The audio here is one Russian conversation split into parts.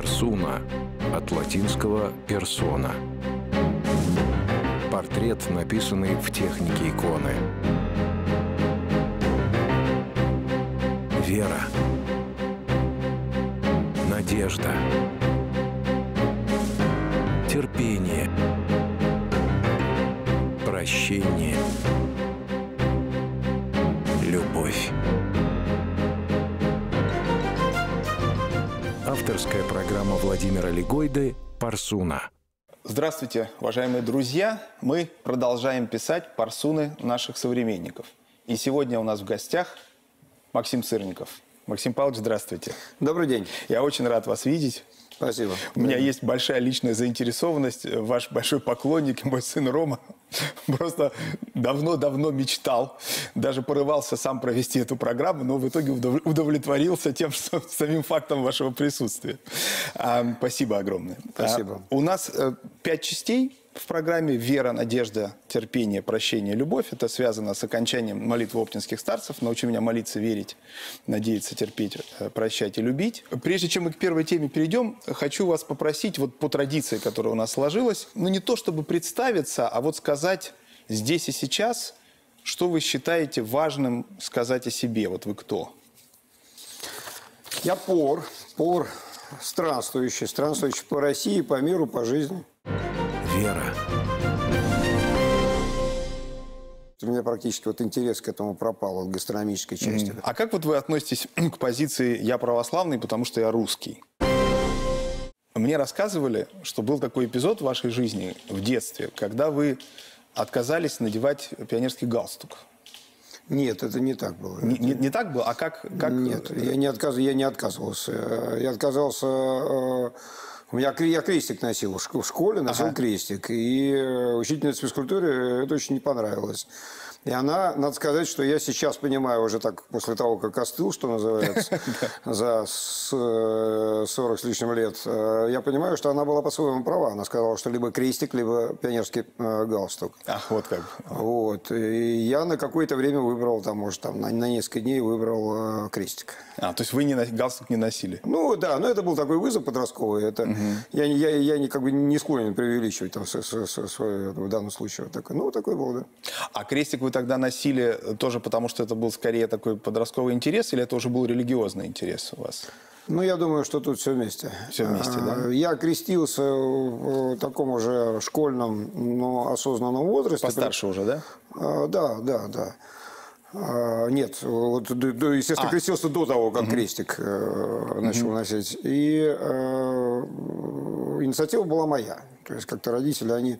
Парсуна от латинского «персона». Портрет, написанный в технике иконы. Вера. Надежда. Терпение. Прощение. Любовь. Авторская программа Владимира Легойды «Парсуна». Здравствуйте, уважаемые друзья! Мы продолжаем писать парсуны наших современников. И сегодня у нас в гостях Максим Сырников. Максим Павлович, здравствуйте. Добрый день. Я очень рад вас видеть. Спасибо. У меня есть большая личная заинтересованность. Ваш большой поклонник, мой сын Рома, просто давно-давно мечтал. Даже порывался сам провести эту программу, но в итоге удовлетворился тем, что самим фактом вашего присутствия. Спасибо огромное. Спасибо. А, у нас э, пять частей в программе «Вера, надежда, терпение, прощение, любовь». Это связано с окончанием молитвы оптинских старцев. «Научи меня молиться, верить, надеяться, терпеть, э, прощать и любить». Прежде чем мы к первой теме перейдем, хочу вас попросить вот по традиции, которая у нас сложилась, ну не то чтобы представиться, а вот сказать здесь и сейчас, что вы считаете важным сказать о себе. Вот вы кто? Я пор, пор странствующий, странствующий по России, по миру, по жизни. Вера. У меня практически вот интерес к этому пропал, от гастрономической части. А как вот вы относитесь к позиции «я православный, потому что я русский»? Мне рассказывали, что был такой эпизод в вашей жизни в детстве, когда вы отказались надевать пионерский галстук. Нет, это не так было. Не, не, не так было? А как, как... Нет, я не, отказ... я не отказывался. Я отказался... Э, у меня я крестик носил в школе, носил ага. крестик. И э, учительнице физкультуры это очень не понравилось. И она, надо сказать, что я сейчас понимаю уже так, после того, как остыл, что называется, за 40 э, с лишним лет, э, я понимаю, что она была по-своему права. Она сказала, что либо крестик, либо пионерский э, галстук. Ах, вот как. Вот. И я на какое-то время выбрал, там, может, там, на, на несколько дней выбрал крестик. А, то есть вы не, галстук не носили? Ну, да, но это был такой вызов подростковый. Это, угу. Я, я, я не, как бы не склонен преувеличивать там, свой, в данном случае. Вот такой. Ну, такой был, да. А крестик вы тогда носили тоже потому, что это был скорее такой подростковый интерес, или это уже был религиозный интерес у вас? Ну, я думаю, что тут все вместе. Все вместе, да? Я крестился в таком уже школьном, но осознанном возрасте. Постарше уже, да? А, да, да, да. А, нет, вот, естественно, а. крестился до того, как угу. крестик э, начал угу. носить. И э, инициатива была моя. То есть как-то родители, они а,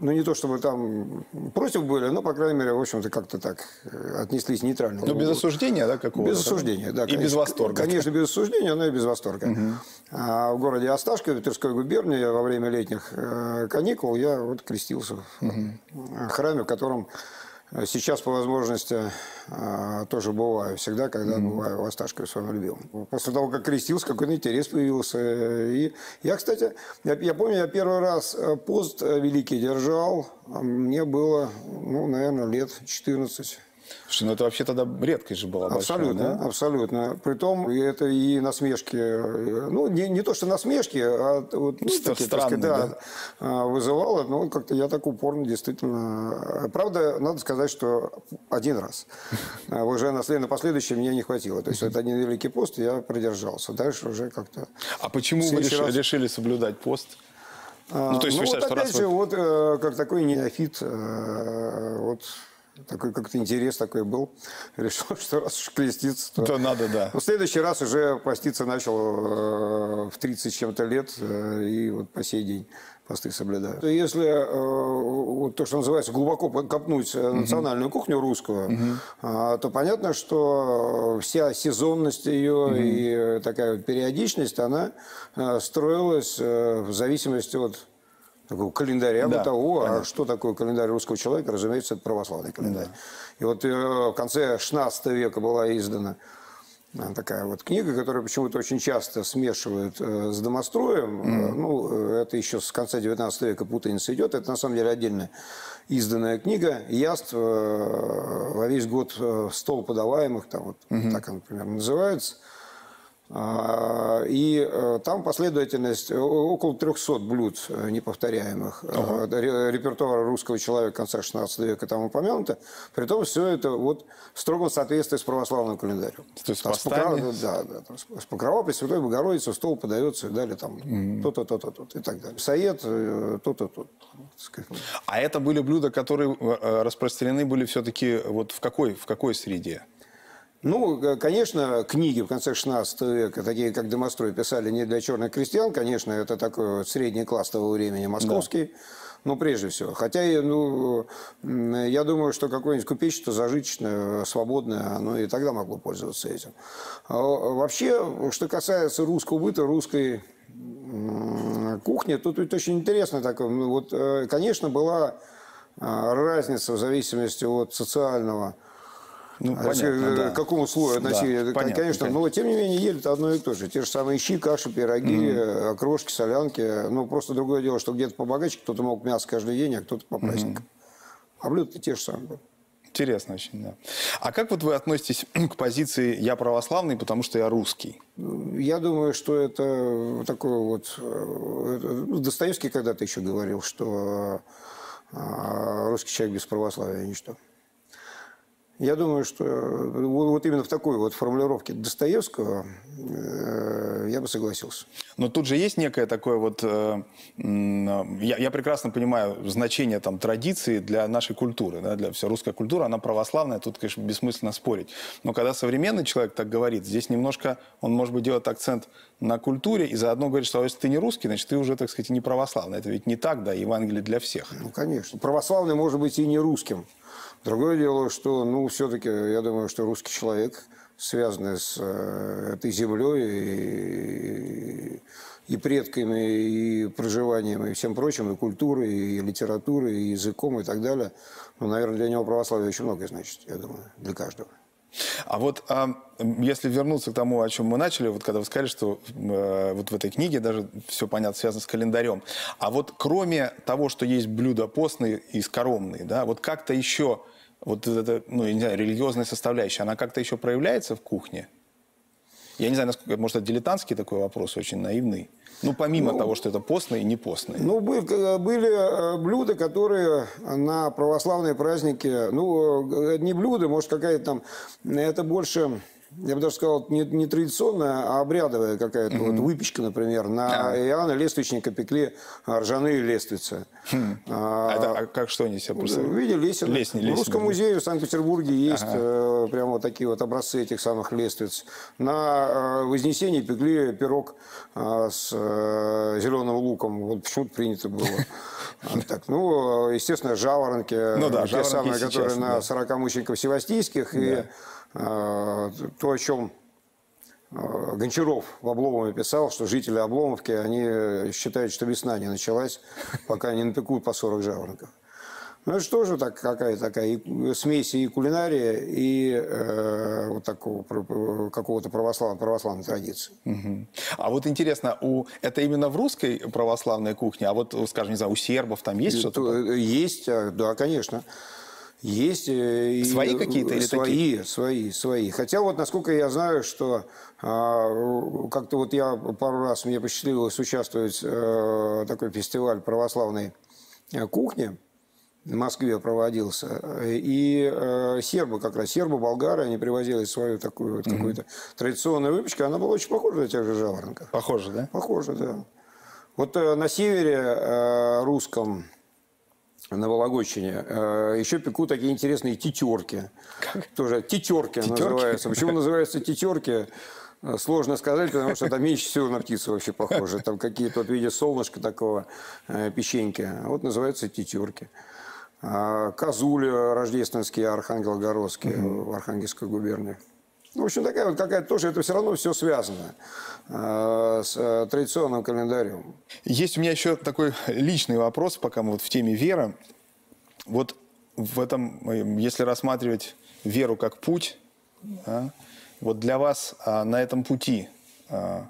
ну, не то чтобы там против были, но, по крайней мере, в общем-то, как-то так э, отнеслись нейтрально. Ну, без осуждения, да, какого-то? Без осуждения, да. И конечно, без восторга. Конечно, без осуждения, но и без восторга. Угу. А в городе Осташково, Тверской губернии, во время летних э, каникул я вот крестился угу. в храме, в котором Сейчас по возможности а, тоже бываю всегда, когда mm-hmm. бываю в Осташкове своем любимом. После того, как крестился, какой-то интерес появился. И я, кстати, я, я помню, я первый раз э, пост великий держал, а мне было, ну, наверное, лет 14. Слушай, ну это вообще тогда редкость же была Абсолютно, большая, да? абсолютно. Притом это и насмешки, ну не, не то, что насмешки, а вот, ну, такие, Странно, да, да, а, вызывало, но как-то я так упорно действительно... Правда, надо сказать, что один раз. А уже на, на последующий мне не хватило. То есть это один великий пост, я продержался. Дальше уже как-то... А почему вы решили, раз... решили соблюдать пост? Ну, то есть, ну, вот опять же, вот э, как такой неофит, э, вот такой как-то интерес такой был. Решил, что раз уж креститься, то... То надо, да. В следующий раз уже поститься начал э, в 30 чем-то лет э, и вот по сей день посты соблюдаю. Если э, вот то, что называется, глубоко копнуть национальную угу. кухню русскую, угу. то понятно, что вся сезонность ее угу. и такая периодичность, она строилась в зависимости от такого календаря да, бытового. А что такое календарь русского человека? Разумеется, это православный календарь. Да. И вот э, в конце 16 века была издана э, такая вот книга, которая почему-то очень часто смешивают э, с домостроем. Mm. Ну, это еще с конца 19 века путаница идет. Это на самом деле отдельная изданная книга. Яств во весь год стол подаваемых, там вот mm-hmm. так она, например, называется. А, И э, там последовательность э, около 300 блюд э, неповторяемых ре- репертуара русского человека конца 16 века там упомянуто. Притом все это вот в строгом соответствии с православным календарем. То есть Там с покрова- да, да. там с- покрова Пресвятой Богородицы в стол подается и далее там то-то, то-то, то-то и так далее. Саед, э, то-то, то-то. А это были блюда, которые распространены были все-таки вот в какой, в какой среде? Ну, э, конечно, книги в конце 16 века, такие как Домострой, писали не для черных крестьян, конечно, это такой вот средний класс того времени, московский, но прежде всего. Хотя, ну, я думаю, что какое-нибудь купечество зажиточное, свободное, оно и тогда могло пользоваться этим. А, Вообще, что касается русского быта, русской кухни, тут ведь очень интересно такое. Ну, Вот, э, конечно, была а, разница в зависимости от социального Ну, а, понятно, э, да. К какому слою Да, относили? Это, понятно, конечно, понятно. но тем не менее ели это одно и то же. Те же самые щи, каши, пироги, э, окрошки, солянки. Ну, просто другое дело, что где-то побогаче кто-то мог мясо каждый день, а кто-то по праздникам. А блюда те же самые. были. Интересно очень, да. А как вот вы относитесь к позиции «я православный, потому что я русский»? Я думаю, что это такое вот... э, ну, Достоевский когда-то еще говорил, что русский человек без православия ничто. Я думаю, что э, вот именно в такой вот формулировке Достоевского э, я бы согласился. Но тут же есть некое такое вот... э, я, я прекрасно понимаю значение там, традиции для нашей культуры. Да, для вся русская культура, она православная, тут, конечно, бессмысленно спорить. Но когда современный человек так говорит, здесь немножко, он, может быть, делает акцент на культуре и заодно говорит, что если ты не русский, значит, ты уже, так сказать, не православный. Это ведь не так, да, Евангелие для всех. Ну, конечно. Православный может быть и не русским. Другое дело, что, ну, все-таки, я думаю, что русский человек, связанный с э, этой землей и, и предками, и проживанием, и всем прочим, и культурой, и литературой, и языком, и так далее, ну, наверное, для него православие очень многое значит, я думаю, для каждого. А вот а, если вернуться к тому, о чем мы начали, вот когда вы сказали, что э, вот в этой книге даже все понятно связано с календарем. А вот кроме того, что есть блюда постные и скоромные, да, вот как-то еще вот эта, ну, я не знаю, религиозная составляющая, она как-то еще проявляется в кухне? Я не знаю, насколько, может, это дилетантский такой вопрос, очень наивный. Ну, помимо того, что это постные и не постные. Ну, к- были э, блюда, которые на православные праздники, ну, э, не блюда, может, какая-то там, это больше, я бы даже сказал, не, не традиционная, а обрядовая какая-то вот выпечка, например. На Иоанна Лествичника пекли ржаные лествицы. А А, это а как что они себе в представляют? виде лесен. Лесни- в лесни, Русском да. музее в Санкт-Петербурге есть э, прямо вот такие вот образцы этих самых лествиц. На э, Вознесении пекли пирог э, с э, зеленым луком. Вот почему-то принято было. Так, ну, естественно, жаворонки, Ну да, те жаворонки самые, которые на 40 мучеников севастийских, и то, о чем э, Гончаров в Обломове писал, что жители Обломовки, они считают, что весна не началась, пока не напекут по 40 жаворонков. Ну, это же так, какая такая смесь и кулинария, и э, вот такого какого-то православ, православной традиции. Мгм. А вот интересно, у, это именно в русской православной кухне, а вот, скажем, не знаю, у сербов там есть что-то? То, э, Есть, а, да, конечно. Есть. э, Свои какие-то или свои, свои, свои. Хотя вот, насколько я знаю, что а, как-то вот я пару раз мне посчастливилось участвовать э, такой фестиваль православной э, кухни в Москве проводился. И э, сербы как раз, сербы, болгары, они привозили свою такую вот какую-то традиционную выпечку. Она была очень похожа на тех же жаворонков. Похоже, да? Похоже, да. Вот э, на севере э, русском, на Вологодчине, э, еще пекут такие интересные тетерки. Тоже тетерки, называются. Почему называются тетерки? Э, Сложно сказать, потому что это меньше всего на птицу вообще похоже. Там какие-то вот в виде солнышка такого э, печеньки. А Вот называются тетерки. А, Козули рождественские, архангелогородские в Архангельской губернии. Ну, в общем, такая вот какая-то тоже, это все равно все связано э, с э, традиционным календарем. Есть у меня еще такой личный вопрос, пока мы вот в теме вера. Вот в этом, э, если рассматривать веру как путь, да, вот для вас а, на этом пути, а,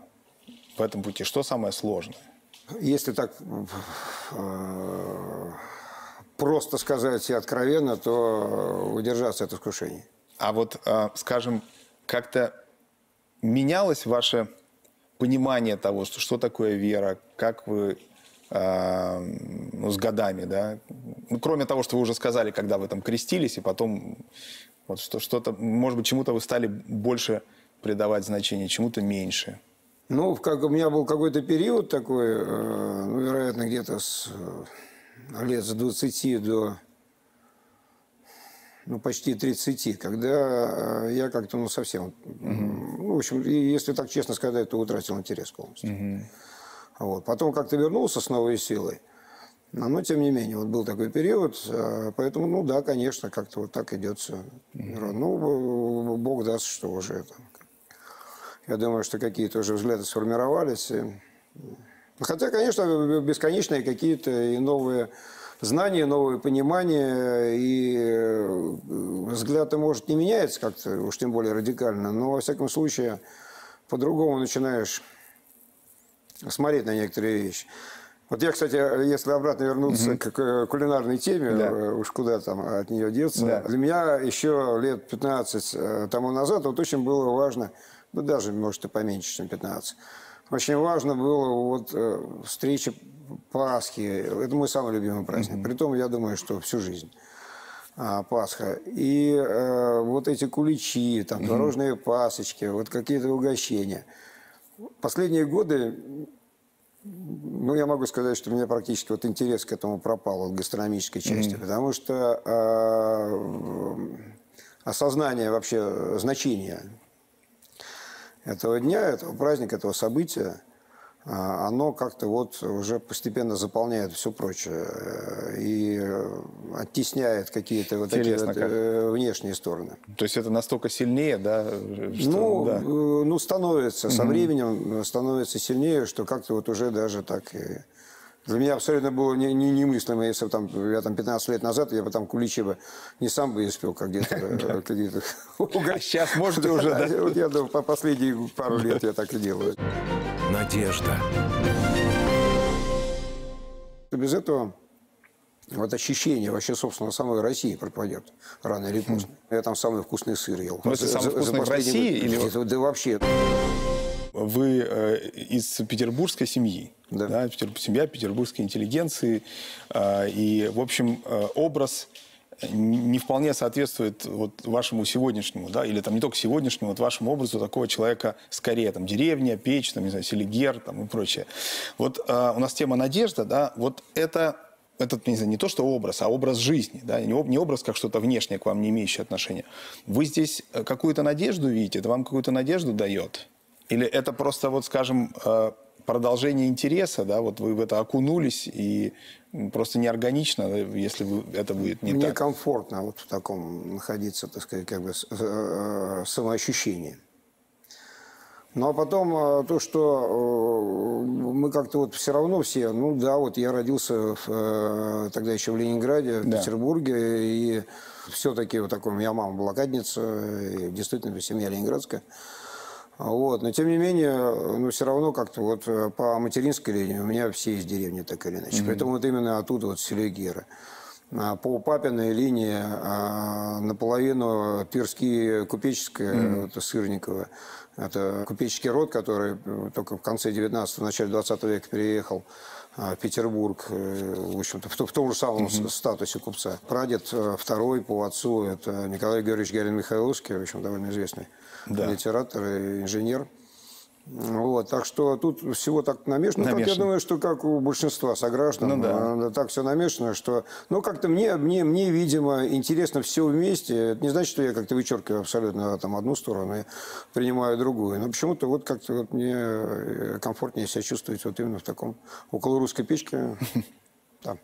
в этом пути, что самое сложное? Если так э, просто сказать и откровенно, то удержаться от искушений. А вот, а, скажем, как-то менялось ваше понимание того, что, что такое вера, как вы э, ну, с годами, да? Ну, кроме того, что вы уже сказали, когда вы там крестились, и потом вот что, что-то, может быть, чему-то вы стали больше придавать значение, чему-то меньше. Ну, как у меня был какой-то период такой, э, ну, вероятно, где-то с э, лет с 20 до ну, почти 30, когда э, я как-то, ну, совсем, ну, в общем, если так честно сказать, то утратил интерес полностью. Угу. Вот. Потом как-то вернулся с новой силой. Но, тем не менее, вот был такой период, э, поэтому, ну да, конечно, как-то вот так идет все. Mm-hmm. Ну, Бог даст, что уже это. Я думаю, что какие-то уже взгляды сформировались. Хотя, конечно, бесконечные какие-то и новые знания, новые понимания, и э, взгляд, может, не меняется как-то, уж тем более радикально, но, во всяком случае, по-другому начинаешь смотреть на некоторые вещи. Вот я, кстати, если обратно вернуться угу. к кулинарной теме, да. Э, уж куда там от нее деться, да. для меня еще лет 15 э, тому назад вот очень было важно, ну даже, может, и поменьше, чем 15, очень важно было вот э, встреча Пасхи. Это мой самый любимый праздник. Угу. Притом, я думаю, что всю жизнь. А, Пасха. И э, вот эти куличи, там, угу. творожные пасочки, вот какие-то угощения. Последние годы ну, я могу сказать, что у меня практически вот интерес к этому пропал, от гастрономической части, mm-hmm. потому что э, осознание вообще значения этого дня, этого праздника, этого события, а, оно как-то вот уже постепенно заполняет все прочее э, и оттесняет какие-то вот такие вот э, внешние стороны. То есть это настолько сильнее, да? Что, ну, да. Э, ну, становится, со временем становится сильнее, что как-то вот уже даже так... И... Для меня абсолютно было не, не, немыслимо, если бы там, я там 15 лет назад, я бы там куличи бы не сам бы испел, как где-то. А сейчас можете уже, да? Я по последние пару лет я так и делаю. Надежда. Без этого вот ощущение вообще, собственно, самой России пропадет рано или поздно. Я там самый вкусный сыр ел. Ну, это самый вкусный в России? Или... Да вообще. Вы э, из петербургской семьи. Да. да. Семья петербургской интеллигенции. Э, и, в общем, э, образ не вполне соответствует вот вашему сегодняшнему, да, или там не только сегодняшнему, вот вашему образу такого человека скорее, там, деревня, печь, там, не знаю, селигер, там, и прочее. Вот э, у нас тема надежда, да, вот это этот, не знаю, не то что образ, а образ жизни, да, не, не образ как что-то внешнее к вам не имеющее отношения. Вы здесь какую-то надежду видите, это вам какую-то надежду дает? Или это просто, вот, скажем, э, продолжение интереса, да, вот вы в это окунулись, и просто неорганично, если вы, это будет не Мне так. Мне комфортно вот в таком находиться, так сказать, как бы э, самоощущении. Ну, а потом э, то, что э, мы как-то вот все равно все, ну да, вот я родился в, тогда еще в Ленинграде, в да. Петербурге, и все-таки вот такой, у меня мама блокадница, и действительно семья ленинградская. Вот. Но тем не менее, ну, все равно как-то вот э, по материнской линии у меня все из деревни так или иначе. Mm-hmm. Поэтому вот именно оттуда вот Селигера. А по папиной линии а, наполовину Тверские купеческая, mm-hmm. это Сырникова. Это купеческий род, который э, только в конце 19-го, начале 20 века переехал а, Петербург, э, в общем-то, в, в том же самом mm-hmm. статусе купца. Прадед второй по отцу, это Николай Георгиевич Галин-Михайловский, в общем, довольно известный да. литератор и инженер. Вот, так что тут всего так намешано. намешано. Как я думаю, что как у большинства сограждан, ну, да. так все намешано, что, ну, как-то мне, мне, мне, видимо, интересно все вместе. Это не значит, что я как-то вычеркиваю абсолютно там одну сторону и принимаю другую. Но почему-то вот как-то вот мне э, комфортнее себя чувствовать вот именно в таком около русской печки. Да.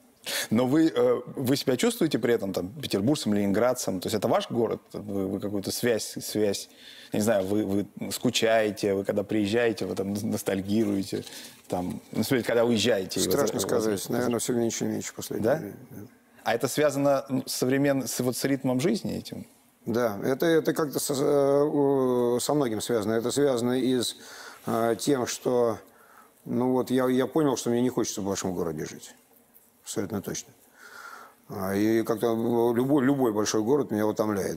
Но вы, э, вы себя чувствуете при этом там петербургцем, ленинградцем? То есть это ваш город? Вы, вы какую-то связь, связь, не знаю, вы, вы скучаете, вы когда приезжаете, вы там ностальгируете, там, ну, когда уезжаете? Страшно воз... сказать, наверное, все меньше и меньше последнее да? время. Да. А это связано современно, с, вот, с ритмом жизни этим? Да, это, это как-то со, э, со многим связано. Это связано и с э, тем, что ну вот я, я понял, что мне не хочется в вашем городе жить абсолютно точно. А, и как-то любой, любой большой город меня утомляет.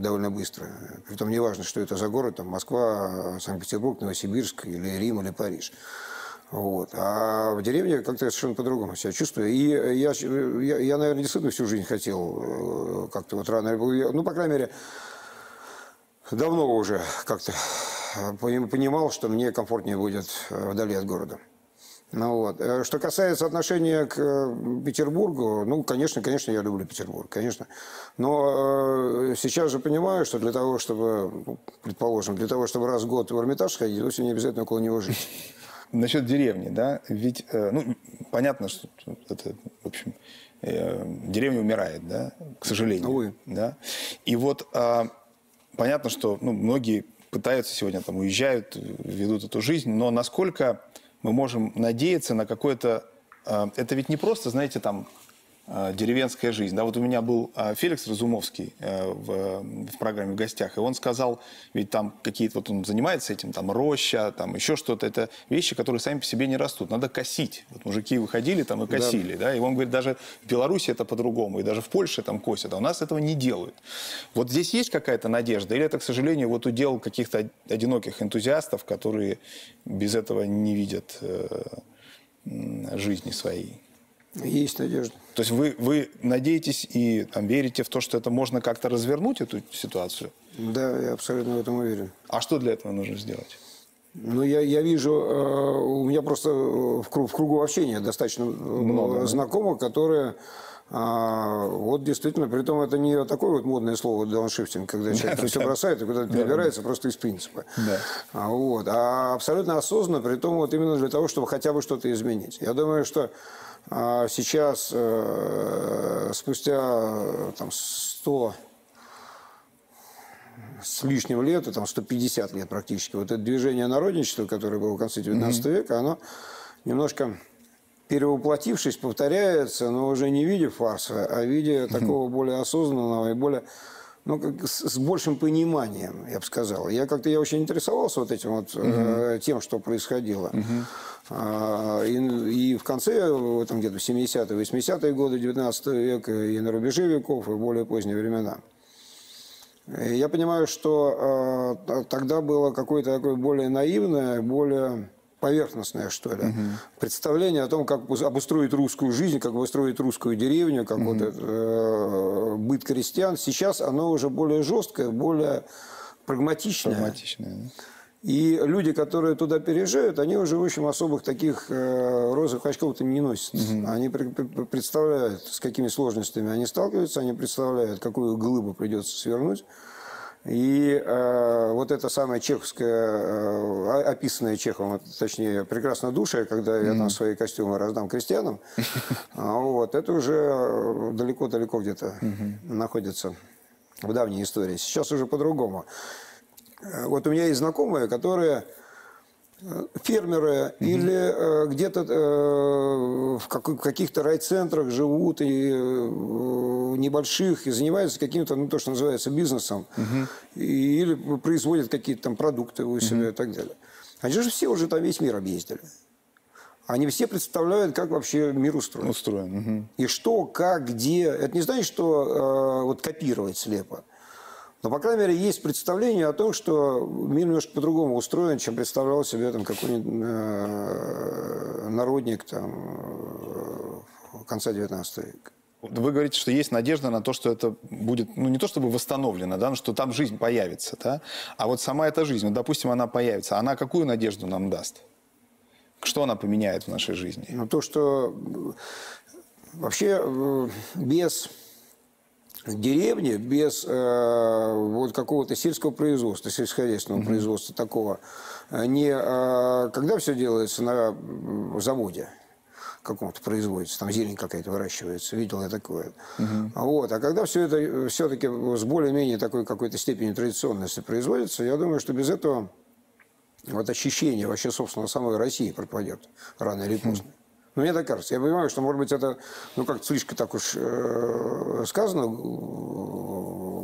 довольно быстро. Притом не важно, что это за город, там Москва, Санкт-Петербург, Новосибирск или Рим или Париж. Вот. А в деревне как-то совершенно по-другому себя чувствую. И я, я, я, наверное, действительно всю жизнь хотел э, как-то вот рано, ну, по крайней мере, давно уже как-то понимал, что мне комфортнее будет вдали от города. Ну, вот. Э, что касается отношения к э, Петербургу, ну, конечно, конечно, я люблю Петербург, конечно. Но э, сейчас же понимаю, что для того, чтобы, ну, предположим, для того, чтобы раз в год в Эрмитаж ходить, вовсе не обязательно около него жить. Насчет деревни, да, ведь, э, ну, понятно, что это, в общем, э, деревня умирает, да, к сожалению. Увы. Да. И вот э, понятно, что ну, многие пытаются сегодня там уезжают, ведут эту жизнь, но насколько мы можем надеяться на какое-то... А, это ведь не просто, знаете, там деревенская жизнь. Да, вот у меня был а, Феликс Разумовский э, в, в программе в гостях, и он сказал, ведь там какие-то, вот он занимается этим, там роща, там еще что-то, это вещи, которые сами по себе не растут, надо косить. Вот мужики выходили там и косили, да, да? и он говорит, даже в Беларуси это по-другому, и даже в Польше там косят, а у нас этого не делают. Вот здесь есть какая-то надежда, или это, к сожалению, вот удел каких-то одиноких энтузиастов, которые без этого не видят э, жизни своей? Есть надежда. То есть вы, вы надеетесь и там, верите в то, что это можно как-то развернуть, эту ситуацию? Да, я абсолютно в этом уверен. А что для этого нужно сделать? Ну, я, я вижу, э, у меня просто в, круг, в кругу общения достаточно э, Много, знакомых, которые а, вот действительно, при том это не такое вот модное слово дауншифтинг, когда человек все бросает и куда-то перебирается просто из принципа. А, вот, а абсолютно осознанно, при том вот именно для того, чтобы хотя бы что-то изменить. Я думаю, что а сейчас, э, спустя там, 100 с лишним лет, там 150 лет практически, вот это движение народничества, которое было в конце 19 mm-hmm. века, оно немножко перевоплотившись, повторяется, но уже не в виде фарса, а в виде mm-hmm. такого более осознанного и более ну, как, с, с большим пониманием, я бы сказал. Я как-то я очень интересовался вот этим вот угу. э, тем, что происходило. Угу. А, и, и в конце, там где-то 70-е, 80-е годы 19 века, и на рубеже веков, и в более поздние времена. Я понимаю, что э, тогда было какое-то такое более наивное, более поверхностное, что ли, угу. представление о том, как обустроить русскую жизнь, как обустроить русскую деревню, как угу. вот это, э, быт крестьян. Сейчас оно уже более жесткое, более прагматичное. Прагматичное, да? И люди, которые туда переезжают, они уже, в общем, особых таких э, розовых очков-то не носят. Угу. Они при, при, представляют, с какими сложностями они сталкиваются, они представляют, какую глыбу придется свернуть. И э, вот это самое чеховское, э, описанное Чеховым, точнее, прекрасно душа, когда я там свои костюмы раздам крестьянам, а вот, это уже далеко-далеко где-то находится в давней истории. Сейчас уже по-другому. Э, вот у меня есть знакомые, которые э, фермеры угу. или э, где-то э, в как, каких-то райцентрах живут и э, небольших и занимаются каким-то, ну то, что называется бизнесом, угу. и, или производят какие-то там продукты у себя угу. и так далее. Они же все уже там весь мир объездили. Они все представляют, как вообще мир устроен. Устроен. Угу. И что, как, где. Это не значит, что э, вот копировать слепо. Но, по крайней мере, есть представление о том, что мир немножко по-другому устроен, чем представлял себе там, какой-нибудь э, народник там, э, конца XIX века. Вы говорите, что есть надежда на то, что это будет, ну, не то чтобы восстановлено, да, но что там жизнь появится, да? А вот сама эта жизнь, вот, допустим, она появится, она какую надежду нам даст? Что она поменяет в нашей жизни? Ну, то, что вообще э, без деревни без э, вот какого-то сельского производства, сельскохозяйственного угу. производства такого, э, не э, когда все делается на заводе каком-то производится, там зелень какая-то выращивается, видел я такое. Угу. Вот. А когда все это все-таки с более-менее такой какой-то степени традиционности производится, я думаю, что без этого вот ощущение вообще, собственно, самой России пропадет рано или поздно. Ну, мне так кажется. Я понимаю, что, может быть, это, ну, как-то слишком так уж э, сказано, э,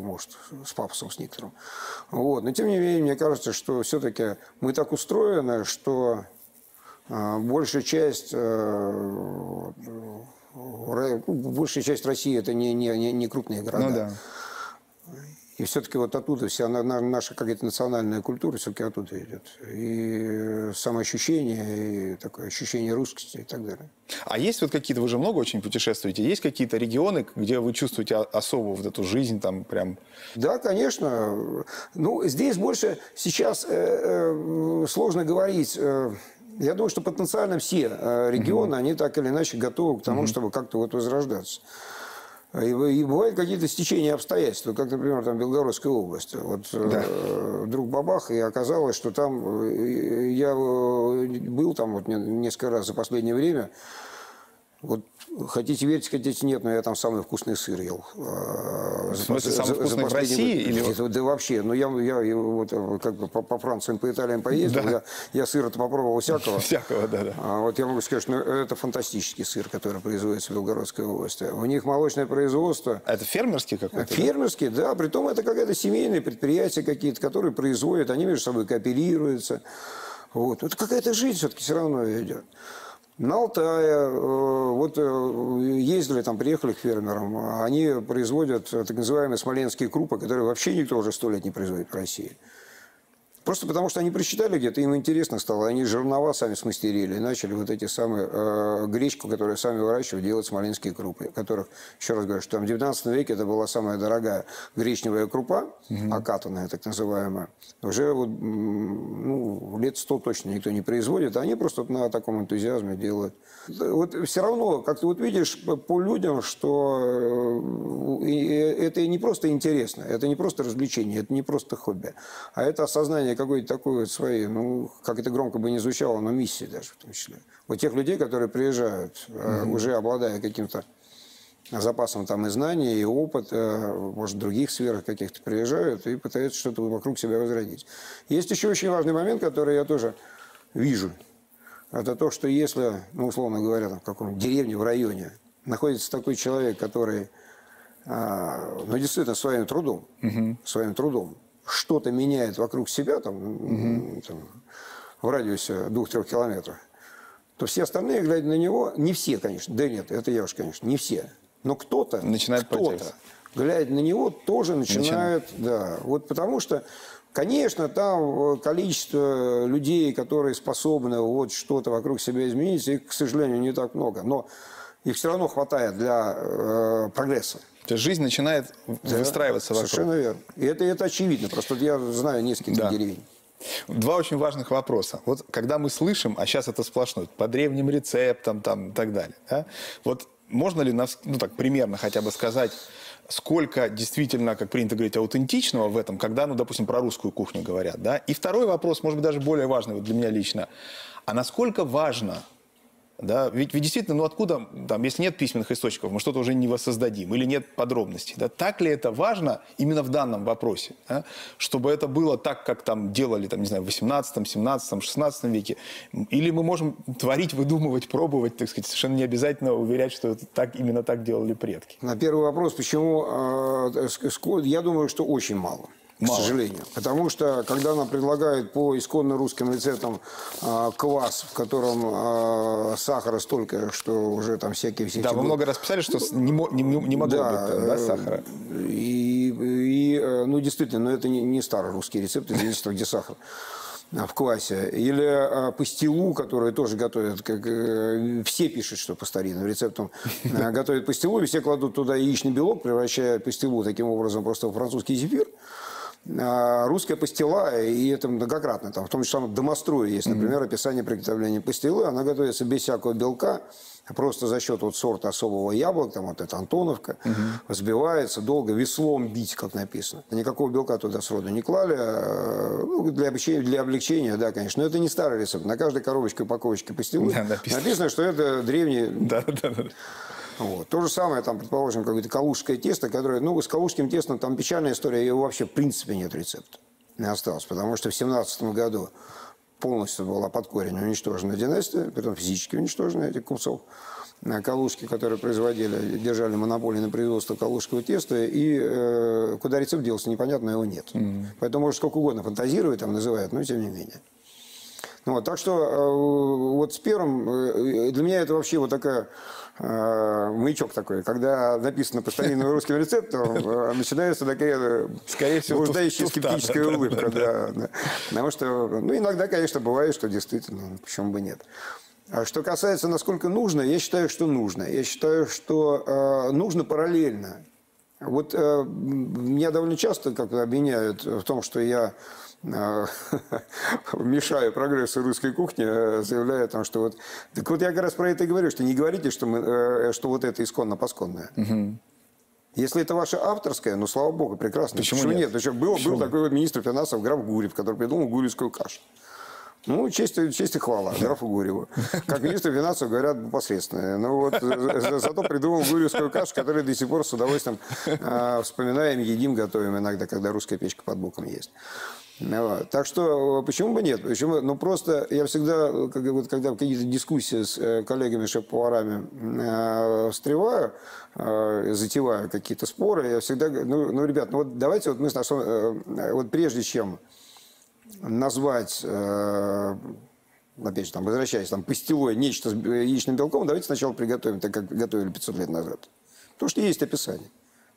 может, с папусом, с некоторым. Вот. Но, тем не менее, мне кажется, что все-таки мы так устроены, что э, большая часть... Э, большая часть России это не, не, не крупные города. Ну, да. И все-таки вот оттуда вся наша какая-то национальная культура все-таки оттуда идет. И самоощущение, и такое ощущение русскости и так далее. А есть вот какие-то, вы же много очень путешествуете, есть какие-то регионы, где вы чувствуете особую вот эту жизнь там прям? Да, конечно. Ну, здесь больше сейчас э, э, сложно говорить. Э, я думаю, что потенциально все регионы, угу. они так или иначе готовы к тому, угу. чтобы как-то вот возрождаться. И, и бывают какие-то стечения обстоятельств, как, например, там Белгородская область. Вот э, да. вдруг бабах, и оказалось, что там э, я был там вот несколько раз за последнее время. Вот Хотите верить, хотите нет, но я там самый вкусный сыр ел. А, в смысле, за, самый вкусный за в России? Или... Это, да вообще, ну я, я вот, как бы по, по Франции, по Италиям поездил, да. я, я сыр-то попробовал всякого. Всякого, да, да. А вот я могу сказать, что ну, это фантастический сыр, который производится в Белгородской области. У них молочное производство. А это фермерский какой-то? Фермерский, да? да. Притом это какое-то семейное предприятие какие-то, которые производят, они между собой кооперируются. Вот. Это какая-то жизнь все-таки все равно идет. На Алтае, э, вот э, ездили там, приехали к фермерам, они производят так называемые смоленские крупы, которые вообще никто уже сто лет не производит в России. Просто потому, что они прочитали где-то, им интересно стало. Они жернова сами смастерили и начали вот эти самые э, гречку, которую сами выращивают, делать смоленские крупы. Которых, еще раз говорю, что там в 19 веке это была самая дорогая гречневая крупа, угу. окатанная так называемая. Уже вот, ну, лет сто точно никто не производит, а они просто на таком энтузиазме делают. Вот все равно, как ты вот видишь по людям, что э, это не просто интересно, это не просто развлечение, это не просто хобби, а это осознание выполнение какой-то такой вот своей, ну, как это громко бы не звучало, но миссии даже в том числе. Вот тех людей, которые приезжают, mm-hmm. уже обладая каким-то запасом там и знаний, и опыта, может, в других сферах каких-то приезжают и пытаются что-то вокруг себя возродить. Есть еще очень важный момент, который я тоже вижу. Это то, что если, ну, условно говоря, там, в каком-нибудь деревне, в районе находится такой человек, который, а, ну, действительно, своим трудом, угу. своим трудом что-то меняет вокруг себя, там, угу. там, в радиусе двух-трех километров, то все остальные, глядя на него, не все, конечно, да нет, это я уж, конечно, не все, но кто-то, начинает кто-то, глядя на него, тоже начинает, начинает, да, вот потому что Конечно, там количество людей, которые способны вот что-то вокруг себя изменить, их, к сожалению, не так много. Но их все равно хватает для э, прогресса. То есть жизнь начинает да, выстраиваться вокруг. Совершенно верно. И это, это очевидно. Просто я знаю несколько да. деревень. Два очень важных вопроса. Вот когда мы слышим, а сейчас это сплошное, по древним рецептам там, и так далее. Да? Вот можно ли нас, ну так примерно хотя бы сказать, сколько действительно, как принято говорить, аутентичного в этом, когда, ну, допустим, про русскую кухню говорят, да? И второй вопрос, может быть, даже более важный вот для меня лично. А насколько важно да? Ведь, ведь действительно, ну откуда, там, если нет письменных источников, мы что-то уже не воссоздадим, или нет подробностей. Да? Так ли это важно именно в данном вопросе? Да? Чтобы это было так, как там делали, там, не знаю, в 18, 17, 16 веке? Или мы можем творить, выдумывать, пробовать, так сказать, совершенно не обязательно уверять, что это так, именно так делали предки? На первый вопрос, почему, а, я думаю, что очень мало. Мало. к сожалению. Потому что, когда нам предлагают по исконно русским рецептам э, квас, в котором э, сахара столько, что уже там всякие... Все да, вы много раз писали, что не, не, не могло да, быть да, сахара. И, и, э, ну, действительно, но это не, не старый русский рецепт, извините, где сахар в квасе. Или а, пастилу, которую тоже готовят, как э, все пишут, что по старинным рецептам готовят пастилу, и все кладут туда яичный белок, превращая пастилу таким образом просто в французский зефир. А, русская пастила, и это многократно, там, в том числе в домострое есть, например, описание приготовления пастилы, она готовится без всякого белка, просто за счет вот сорта особого яблока, там вот эта Антоновка, угу. взбивается долго, веслом бить, как написано. Никакого белка туда сроду не клали, а, ну, для, облегчения, для облегчения, да, конечно. Но это не старый рецепт. На каждой коробочке, упаковочке пастилы да, написано. написано, что это древний... Да, да, да. Вот. То же самое, там, предположим, какое-то калужское тесто, которое, ну, с калужским тестом там печальная история, его вообще в принципе нет рецепта. Не осталось, потому что в 17 году полностью была под корень уничтожена династия, притом физически уничтожена этих купцов. Калужки, которые производили, держали монополию на производство калужского теста, и э, куда рецепт делся, непонятно, его нет. Mm-hmm. Поэтому, может, сколько угодно фантазировать, там называют, но тем не менее. Ну, вот, так что э, вот с первым, э, для меня это вообще вот такая э, маячок такой. Когда написано по старинным русским рецептам, начинается такая Скорее всего, блуждающая скептическая улыбка. да, Да. Потому что, ну, иногда, конечно, бывает, что действительно, почему бы нет. А что касается, насколько нужно, я считаю, что нужно. Я считаю, что э, нужно параллельно. Вот э, меня довольно часто как обвиняют в том, что я э, мешаю прогрессу русской кухни, э, заявляя о том, что вот... Так вот я как раз про это и говорю, что не говорите, что, мы, э, что вот это исконно-посконное. Если это ваше авторское, ну, слава богу, прекрасно. Почему нет? Потому что был, был такой вот министр финансов граф Гурев, который придумал гурьевскую кашу. Ну, честь, честь и хвала графу Гуреву. Как министр финансов говорят посредственные. Ну вот за- зато придумал гурьевскую кашу, которую до сих пор с удовольствием э, вспоминаем, едим, готовим иногда, когда русская печка под боком есть. Ну, вот. Так что э, почему бы нет? Почему? Ну просто я всегда, э, как, вот, когда какие-то дискуссии с э, коллегами шеф-поварами э, встреваю, э, затеваю какие-то споры, я всегда говорю, ну, ну, ребят, ну вот давайте вот мы с нашим, э, вот прежде чем назвать, э, опять же, там, возвращаясь, там, пастилой нечто с б- яичным белком, давайте сначала приготовим, так как готовили 500 лет назад. Потому что есть описание.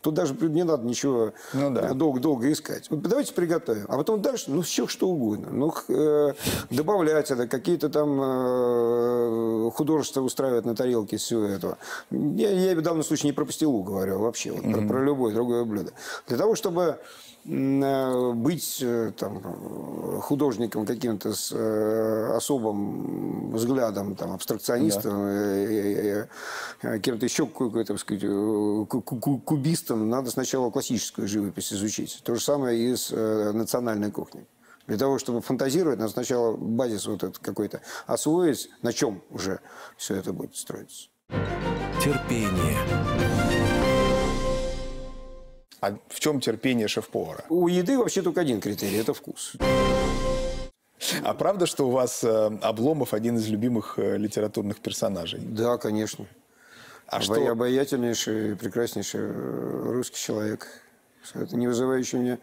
Тут даже не надо ничего Ну да. долго, долго искать. Вот давайте приготовим. А потом дальше, ну, все что угодно. Ну, э, добавлять это, какие-то там э, художества устраивать на тарелке всего этого. Я, я в данном случае не про пастилу говорю, а вообще вот, про, про любое другое блюдо. Для того, чтобы э, быть э, там, э, художником каким-то с э, особым взглядом, там, абстракционистом, э, э, э, кем-то еще какой-то, так сказать, э, ку- ку- кубистом, надо сначала классическую живопись изучить. То же самое и с э, национальной кухней. Для того, чтобы фантазировать, надо сначала базис вот этот какой-то освоить, на чем уже все это будет строиться. Терпение. А в чем терпение шеф-повара? У еды вообще только один критерий – это вкус. А правда, что у вас э, Обломов один из любимых э, литературных персонажей? Да, конечно. А Обо- что- Обаятельнейший, прекраснейший э, русский человек. Это не вызывающий мне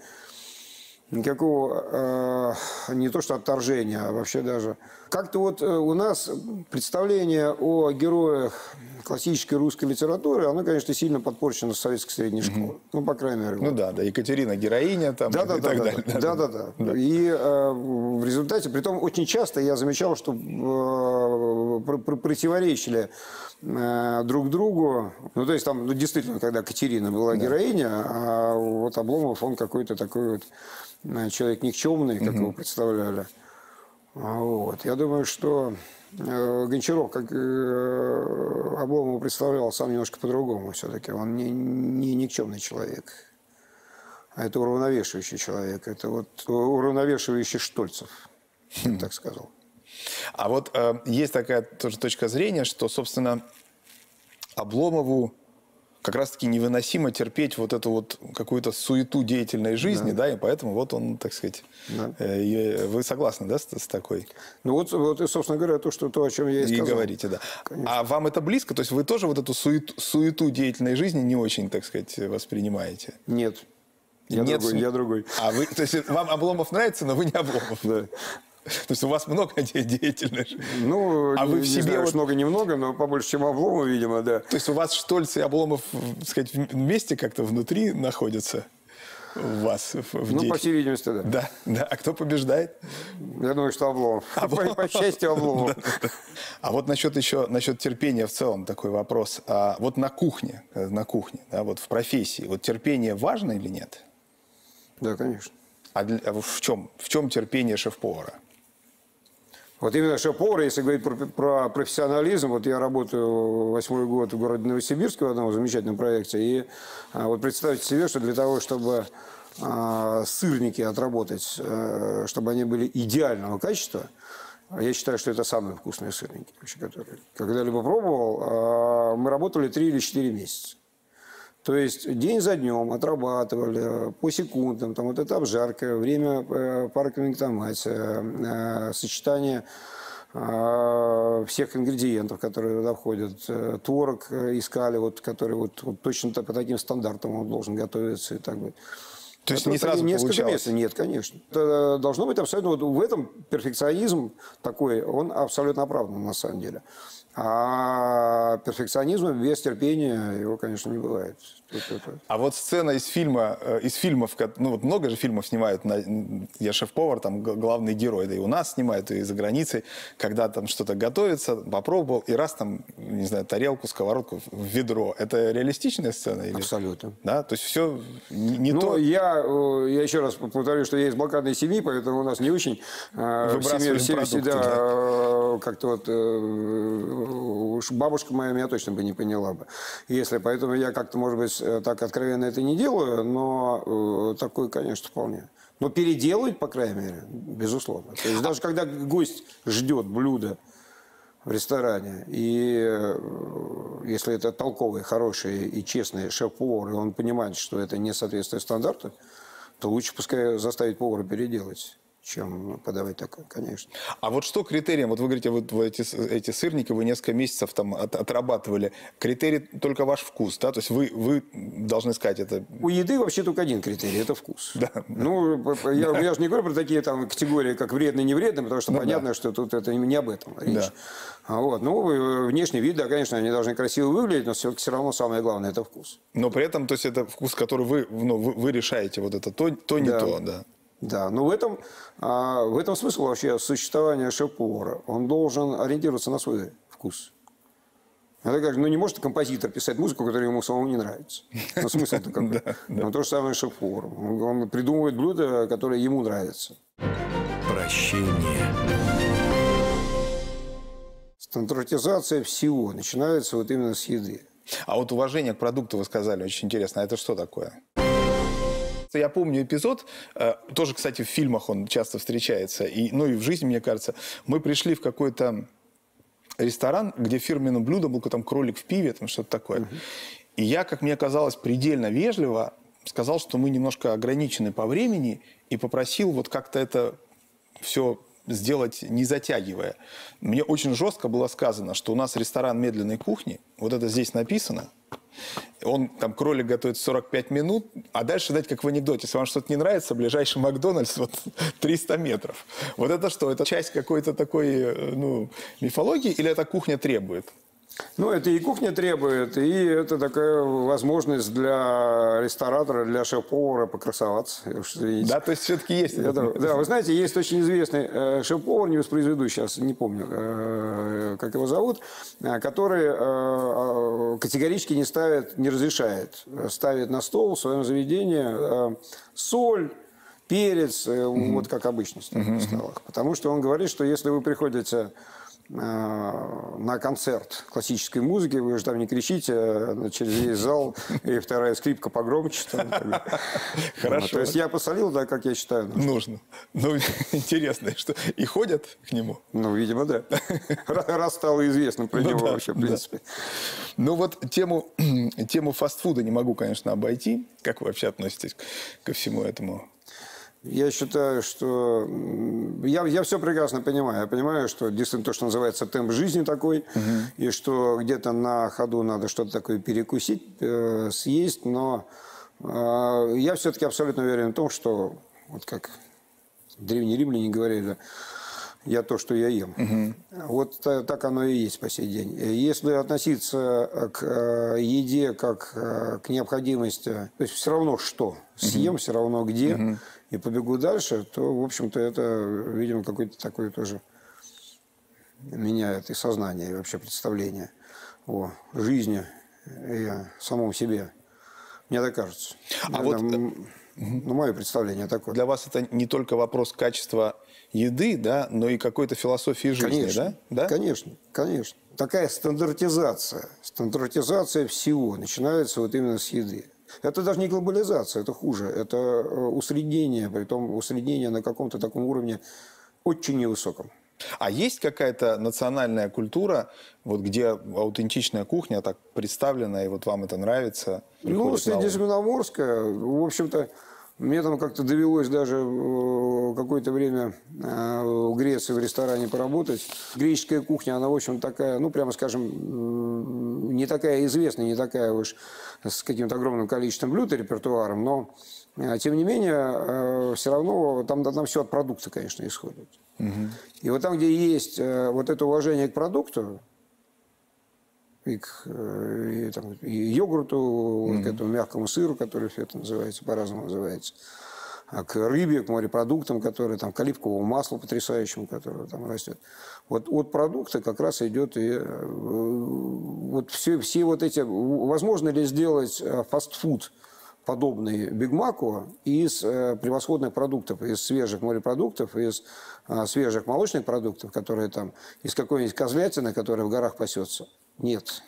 никакого, э, не то что отторжения, а вообще даже... Как-то вот э, у нас представление о героях классической русской литературы, оно, конечно, сильно подпорчено с советской средней школы. Ну, по крайней мере. Ну да, да, Екатерина героиня там Да, и да, да, так да, далее. да, да, да, да. И э, в результате, при том очень часто я замечал, что э, пр- пр- противоречили э, друг другу. Ну, то есть там, ну, действительно, когда Катерина была героиня, а вот Обломов, он какой-то такой вот человек никчемный, как его представляли. А Вот. Я думаю, что э, Гончаров, как э, Обломов представлял, сам немножко по-другому все-таки. Он не, не никчемный человек. А это уравновешивающий человек. Это вот уравновешивающий Штольцев, я бы так сказал. А вот э, есть такая тоже точка зрения, что, собственно, Обломову как раз-таки невыносимо терпеть вот эту вот какую-то суету деятельной жизни, да, и поэтому вот он, так сказать, Да. э, и- вы согласны, да, с, с такой? Ну вот, вот, и, собственно говоря, то, что, то, о чем я и И сказал. говорите, да. А вам это близко? То есть вы тоже вот эту суету, суету деятельной жизни не очень, так сказать, воспринимаете? Нет. Я Нет, другой, я другой. А вы, то есть вам Обломов нравится, но вы не Обломов? Да. То есть у вас много де- деятельной жизни? Ну, А не, вы в себе знаю, вот- много-немного, но побольше, чем Обломов, видимо, да. То есть у вас Штольц и Обломов, так сказать, вместе как-то внутри находятся у вас в, Ну, деятель- по всей видимости, да. Да, да. А кто побеждает? Я думаю, что Обломов. По, по счастью, Обломов. А вот насчет еще насчет терпения в целом такой вопрос. А вот на кухне, э, на кухне, да, вот в профессии, вот терпение важно или нет? Да, конечно. А, для- а в чем в чем терпение шеф-повара? Вот именно шеф-повар, если говорить про, про профессионализм, вот я работаю восьмой год в городе Новосибирске в одном замечательном проекте, и а, вот представьте себе, что для того, чтобы а, сырники отработать, э, чтобы они были идеального качества, я считаю, что это самые вкусные сырники, вообще, которые когда-либо пробовал. А, Мы работали три или четыре месяца. То есть день за днем отрабатывали по секундам, там вот это обжарка, время э, томате, сочетание э, всех ингредиентов, которые туда входят, э, творог э, искали, вот, который вот, вот точно так- по таким стандартам он должен готовиться и так бы. То есть Это не сразу несколько получалось? месяцев. Нет, конечно. Это должно быть абсолютно... Вот в этом перфекционизм такой, он абсолютно оправдан на самом деле. А перфекционизма без терпения его, конечно, не бывает. Это- А вот сцена из фильма, э, из фильмов, ну вот много же фильмов снимают, на, я шеф-повар, там главный герой, да и у нас снимают, и за границей, когда там что-то готовится, попробовал, и раз там, не знаю, тарелку, сковородку в ведро. Это реалистичная сцена? Или... Абсолютно. Да, то есть все не, не Ну, то. я, э, я еще раз повторю, что я из блокадной семьи, поэтому у нас не очень э, в семье, семье продукты, всегда да. как-то вот бабушка моя меня точно бы не поняла бы. Если, поэтому я как-то, может быть, так откровенно это не делаю, но э, такое, конечно, вполне. Но переделать, по крайней мере, безусловно. То есть даже когда гость ждет блюда в ресторане, и э, если это толковый, хороший и честный шеф-повар, и он понимает, что это не соответствует стандарту, то лучше пускай заставить повара переделать, чем подавать такое, конечно. А вот что критерием? Вот вы говорите, вот вы эти, эти сырники вы несколько месяцев там от- отрабатывали. Критерий только ваш вкус, да? То есть вы, вы должны сказать это... У еды вообще только один критерий – это вкус. Да. Ну, п- п- я, я же не говорю про такие там категории, как вредный, невредный, потому что Ну понятно, что тут это не об этом речь. Да. А вот, ну, э, внешний вид, да, конечно, они должны красиво выглядеть, но все, все равно самое главное – это вкус. Но при этом, то есть это вкус, который вы, ну, вы, вы решаете, вот это то, то не Да. то, да. Да, но в этом, а, в этом смысл вообще существования шеф-повара. Он должен ориентироваться на свой вкус. Это как, ну не может композитор писать музыку, которая ему самому не нравится. Ну смысл-то какой? Ну то же самое шеф-повар. Он, он придумывает блюда, которые ему нравятся. Прощение. Стандартизация всего начинается вот именно с еды. А вот уважение к продукту вы сказали, очень интересно. А это что такое? Я помню эпизод, э, тоже, кстати, в фильмах он часто встречается, и, ну и в жизни, мне кажется. Мы пришли в какой-то ресторан, где фирменным блюдом был там кролик в пиве, там что-то такое. И я, как мне казалось, предельно вежливо сказал, что мы немножко ограничены по времени, и попросил вот как-то это все сделать не затягивая. Мне очень жестко было сказано, что у нас ресторан медленной кухни, вот это здесь написано, он там кролик готовит 45 минут, а дальше дать как в анекдоте. Если вам что-то не нравится, ближайший Макдональдс вот 300 метров. Вот это что? Это часть какой-то такой э, ну, мифологии или эта кухня требует? Ну, это и кухня требует, и это такая возможность для ресторатора, для шеф-повара покрасоваться. Да, то есть все-таки есть. Это- да, вы знаете, есть очень известный э, шеф-повар, не воспроизведу сейчас, не помню, э, как его зовут, э, который э, э, категорически не ставит, не разрешает, э, ставит на стол в своем заведении э, соль, перец, э, вот как обычно на столах. Потому что он говорит, что если вы приходите на концерт классической музыки, вы же там не кричите э, через весь зал, и вторая скрипка погромче. там. Хорошо. То есть я посолил, да, как я считаю. нужно. Ну, интересно, что и ходят к нему. Ну, видимо, да. Ра- Раз стало известно про Ну него вообще, в принципе. Ну вот тему, тему фастфуда не могу, конечно, обойти. Как вы вообще относитесь ко всему этому? Я считаю, что... Я, я все прекрасно понимаю. Я понимаю, что действительно то, что называется темп жизни такой, и что где-то на ходу надо что-то такое перекусить, э, съесть, но э, я все-таки абсолютно уверен в том, что, вот как древние римляне говорили, я то, что я ем. Вот та- так оно и есть по сей день. Если относиться к э, еде как э, к необходимости, то есть все равно что, съем, все равно где, и побегу дальше, то, в общем-то, это, видимо, какой-то такой тоже меняет и сознание, и вообще представление о жизни и о самом себе. Мне так кажется. А Это, вот, м, ну, мое представление такое. Для вас это не только вопрос качества еды, да, но и какой-то философии жизни, Конечно, да? да? конечно, конечно. Такая стандартизация, стандартизация всего начинается вот именно с еды. Это даже не глобализация, это хуже. Это э, усреднение, при том усреднение на каком-то таком уровне очень невысоком. А есть какая-то национальная культура, вот где аутентичная кухня так представлена, и вот вам это нравится? Ну? Средиземноморская, в общем-то, Мне там как-то довелось даже э, какое-то время э, в Греции в ресторане поработать. Греческая кухня, она, в общем, такая, ну, прямо скажем, не такая известная, не такая уж с каким-то огромным количеством блюд и репертуаром, но, э, тем не менее, все равно там, там все от продукта, конечно, исходит. Угу. И вот там, где есть вот это уважение к продукту, и к и, там, и йогурту, mm-hmm. к этому мягкому сыру, который все это называется, по-разному называется, а к рыбе, к морепродуктам, которые там, к оливковому маслу потрясающему, которое там растет. Вот от продукта как раз идет и э, вот все, все вот эти... Возможно ли сделать э, фастфуд подобный Бигмаку из э, превосходных продуктов, из свежих морепродуктов, из свежих молочных продуктов, которые там, из какой-нибудь козлятины, которая в горах пасется – нет.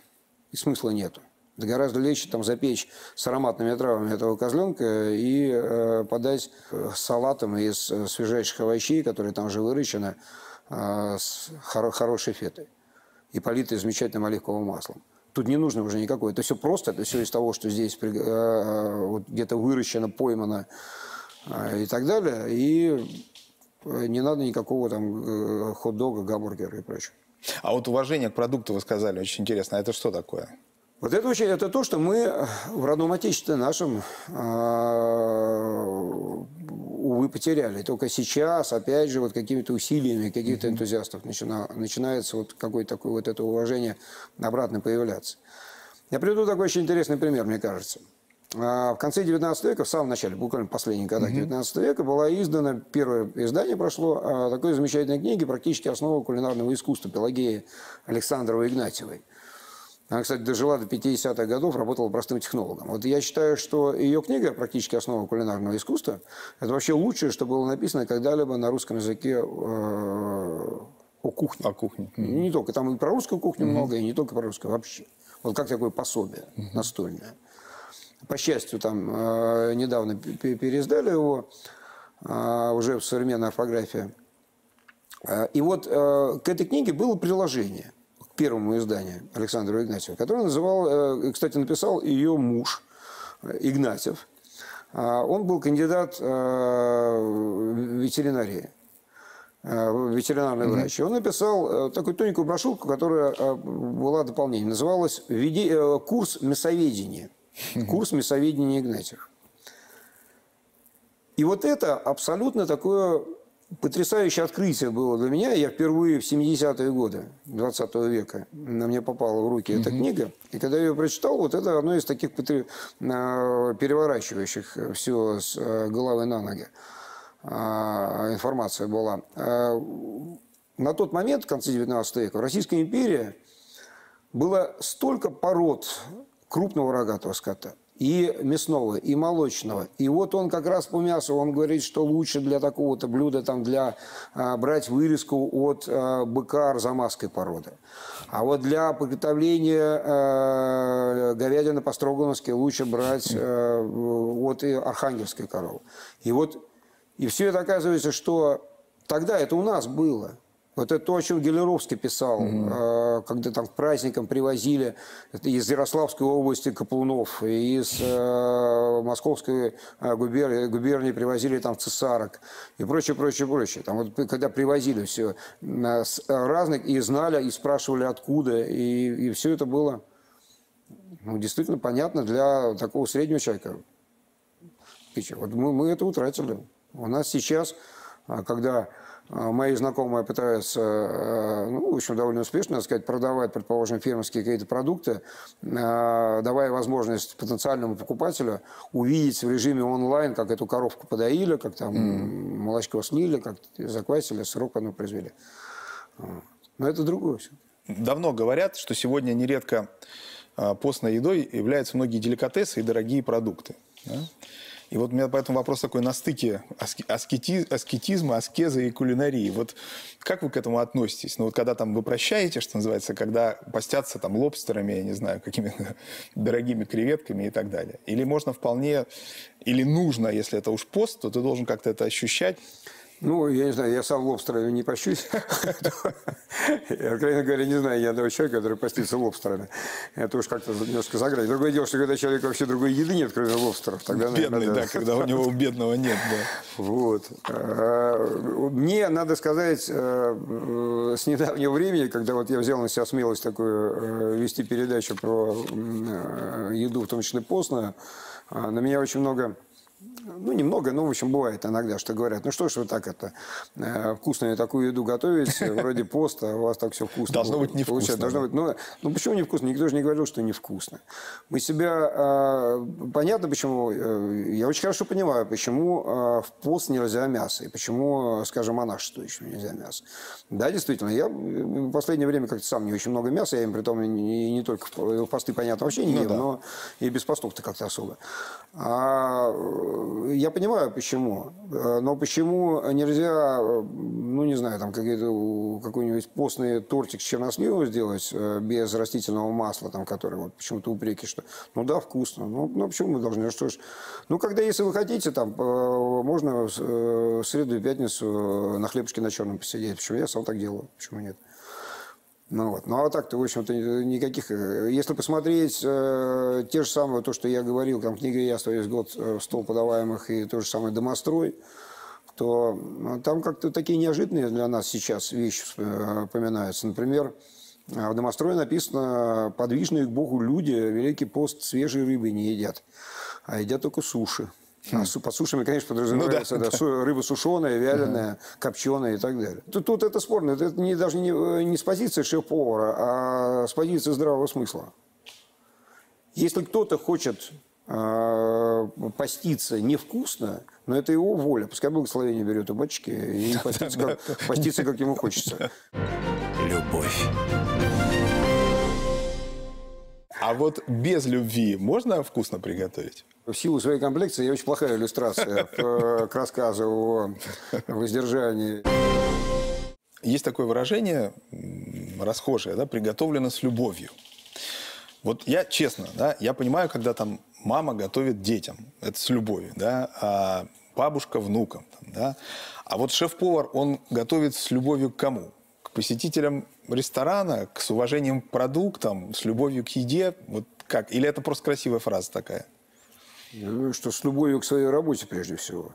И смысла нету. Да гораздо легче там запечь с ароматными травами этого козленка и э, подать э, салатом из э, свежайших овощей, которые там уже выращены, э, с хоро хорошей фетой и политой замечательным оливковым маслом. Тут не нужно уже никакой. Это все просто, это все из того, что здесь э, э, вот где-то выращено, поймано э, и так далее. И не надо никакого там хот-дога, гамбургера и прочего. А вот уважение к продукту вы сказали, очень интересно. А это что такое? Вот это очень, это то, что мы в родном отечестве нашем, э, увы, потеряли. Только сейчас, опять же, вот какими-то усилиями каких-то энтузиастов начина, начинается вот какое-то такое вот это уважение обратно появляться. Я приведу такой очень интересный пример, мне кажется. А, в конце 19 века, в самом начале, буквально последних годах 19 века, была издана, первое издание прошло а, такой замечательной книги, практически основа кулинарного искусства, Пелагеи Александровой Игнатьевой. Она, кстати, дожила до 50-х годов, работала простым технологом. Вот я считаю, что ее книга «Практически основа кулинарного искусства» – это вообще лучшее, что было написано когда-либо на русском языке э, о кухне. О кухне. Не только, там и про русскую кухню много, и не только про русскую, вообще. Вот как такое пособие настольное. По счастью, там э, недавно переиздали его э, уже в современной орфографии. Э, и вот к этой книге было приложение к первому изданию Александра Игнатьева, которое называл, кстати, написал ее муж Игнатьев. Он был кандидат в ветеринарии ветеринарный врач. И он написал такую тоненькую брошюрку, которая была дополнением. Называлась «Курс мясоведения». Курс мясоведения Игнатьев. И вот это абсолютно такое потрясающее открытие было для меня. Я впервые в 70-е годы 20 века на мне попала в руки эта книга. И когда я ее прочитал, вот это одно из таких а, переворачивающих все с э, головы на ноги а, информация была. А, на тот момент, в конце 19 века, в Российской империи было столько пород крупного рогатого скота, и мясного, и молочного. И вот он как раз по мясу, он говорит, что лучше для такого-то блюда там для а, брать вырезку от а, быка арзамасской породы. А вот для приготовления а, говядины по-строгановски лучше брать а, от архангельской коровы. И вот и все это оказывается, что тогда это у нас было – вот это то, о чем Гелеровский писал, угу. когда там к праздникам привозили из Ярославской области каплунов, из э, Московской э, губернии, губернии привозили там цесарок и прочее, прочее, прочее. Там вот когда привозили все с разных, и знали, и спрашивали откуда, и, и все это было ну, действительно понятно для такого среднего человека. Вот мы, мы это утратили. У нас сейчас, когда а, мои знакомые пытаются, э, ну, в общем, довольно успешно, так сказать, продавать, предположим, фермерские какие-то продукты, э, давая возможность потенциальному покупателю увидеть в режиме онлайн, как эту коровку подоили, как там mm. молочко слили, как заквасили, срок оно произвели. Но это другое все. Давно говорят, что сегодня нередко а, постной едой являются многие деликатесы и дорогие продукты. Да? И вот у меня поэтому вопрос такой на стыке аскетиз, аскетизма, аскеза и кулинарии. Вот как вы к этому относитесь? Ну вот когда там вы прощаете, что называется, когда постятся там лобстерами, я не знаю, какими-то дорогими креветками и так далее. Или можно вполне, или нужно, если это уж пост, то ты должен как-то это ощущать. Ну, я не знаю, я сам лобстерами не пощусь. Я, откровенно говоря, не знаю ни одного человека, который постится лобстерами. Это уж как-то немножко заграть. Другое дело, что когда человек вообще другой еды нет, кроме лобстеров. Тогда, Бедный, да, когда у него бедного нет, да. Вот. А, Мне, надо сказать, э, с недавнего времени, когда вот я взял на себя смелость такую э, вести передачу про э, еду, в том числе постную, а, на меня очень много ну, немного, но, в общем, бывает иногда, что говорят, ну, что ж вы так это, э, вкусную такую еду готовите, вроде поста, а у вас так все вкусно. Должно быть невкусно, получается. Должно быть, ну, ну, почему невкусно? Никто же не говорил, что невкусно. Мы себя, э, понятно, почему, э, я очень хорошо понимаю, почему э, в пост нельзя мясо, и почему, скажем, монашествующим нельзя мясо. Да, действительно, я в последнее время как-то сам не очень много мяса, я им при том не, не только в посты, понятно, вообще не Ну ем, да. но и без постов-то как-то особо. А, я понимаю, почему. Э, Но почему нельзя, ну, не знаю, там какой-нибудь постный тортик с черносливом сделать э, без растительного масла, там, который вот почему-то упреки, что ну да, вкусно. Ну, ну почему мы должны? Ну, что ж. Ну, когда, если вы хотите, там, э, можно в среду и пятницу на хлебушке на черном посидеть. Почему я сам так делаю? Почему нет? Ну, вот. ну а так-то, в общем-то, никаких... э, Если посмотреть э, те же самые, то, что я говорил, там книга «Яство весь год» э, в стол подаваемых и то же самое «Домострой», то э, там как-то такие неожиданные для нас сейчас вещи э, упоминаются. Например, э, в «Домострое» написано «Подвижные к Богу люди Великий пост свежей рыбы не едят, а едят только суши». А под сушами, конечно, подразумевается да, су- рыба сушеная, вяленая, копченая и так далее. Тут, тут это спорно. Это не, даже не, не с позиции шеф-повара, а с позиции здравого смысла. Если кто-то хочет э, поститься невкусно, но это его воля. Пускай благословение берет у батюшки и постится, как, постится, как ему хочется. Любовь. А вот без любви можно вкусно приготовить? В силу своей комплекции я очень плохая иллюстрация к, э, к рассказу о воздержании. Есть такое выражение расхожее, да, приготовлено с любовью. Вот я честно, да, я понимаю, когда там мама готовит детям, это с любовью, да, а бабушка внукам, там, да. А вот шеф-повар, он готовит с любовью к кому? К посетителям ресторана, к с уважением к продуктам, с любовью к еде, вот как? Или это просто красивая фраза такая? Я думаю, что с любовью к своей работе прежде всего.